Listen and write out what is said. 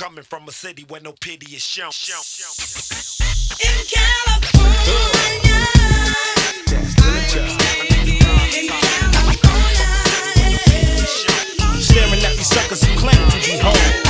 coming from a city where no pity is shown. In California. In California. Staring at these suckers who claim to be home.